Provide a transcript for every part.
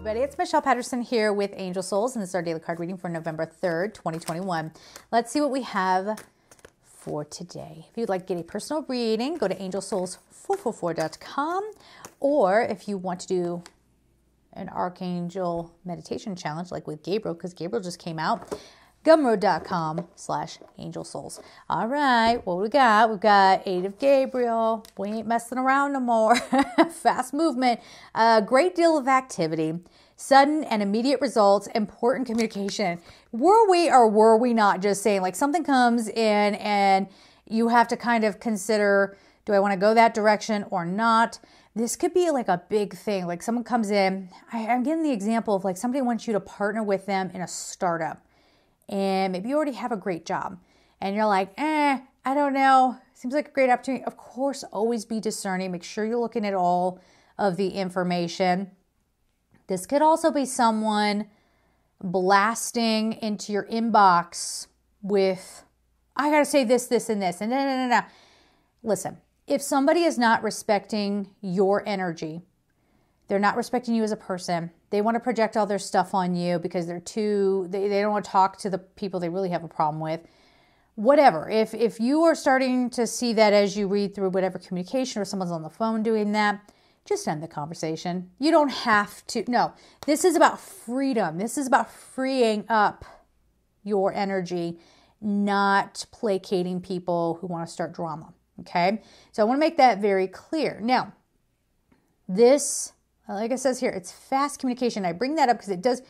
everybody. It's Michelle Patterson here with Angel Souls, and this is our daily card reading for November 3rd, 2021. Let's see what we have for today. If you'd like to get a personal reading, go to angelsouls444.com, or if you want to do an archangel meditation challenge like with Gabriel, because Gabriel just came out, gumroad.com slash angel souls. All right, what we got? We've got Eight of Gabriel. We ain't messing around no more. Fast movement, a great deal of activity, sudden and immediate results, important communication. Were we or were we not just saying like something comes in and you have to kind of consider do I want to go that direction or not? This could be like a big thing. Like someone comes in, I, I'm getting the example of like somebody wants you to partner with them in a startup and maybe you already have a great job and you're like, eh, I don't know. Seems like a great opportunity. Of course, always be discerning. Make sure you're looking at all of the information. This could also be someone blasting into your inbox with, I got to say this, this, and this. And no, no, no, no. Listen, if somebody is not respecting your energy, they're not respecting you as a person. They want to project all their stuff on you because they're too, they, they don't want to talk to the people they really have a problem with. Whatever. If if you are starting to see that as you read through whatever communication or someone's on the phone doing that, just end the conversation. You don't have to. No, this is about freedom. This is about freeing up your energy, not placating people who want to start drama. Okay. So I want to make that very clear. Now, this like it says here, it's fast communication. I bring that up because it does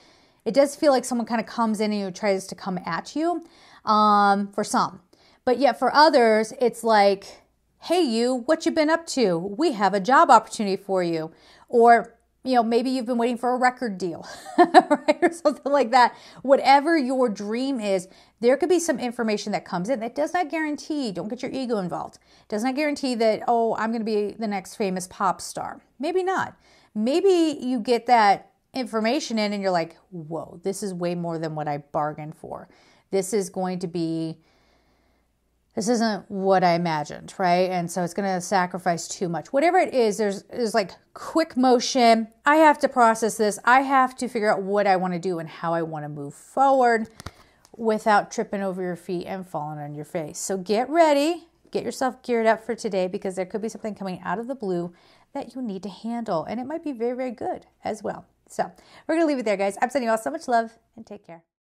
it does feel like someone kind of comes in and tries to come at you um, for some. But yet for others, it's like, hey, you, what you been up to? We have a job opportunity for you. Or, you know, maybe you've been waiting for a record deal, right? Or something like that. Whatever your dream is, there could be some information that comes in that does not guarantee, don't get your ego involved, does not guarantee that, oh, I'm going to be the next famous pop star. Maybe not maybe you get that information in and you're like, whoa, this is way more than what I bargained for. This is going to be, this isn't what I imagined, right? And so it's going to sacrifice too much. Whatever it is, there's, there's like quick motion. I have to process this. I have to figure out what I want to do and how I want to move forward without tripping over your feet and falling on your face. So get ready. Get yourself geared up for today because there could be something coming out of the blue that you need to handle. And it might be very, very good as well. So we're going to leave it there, guys. I'm sending you all so much love and take care.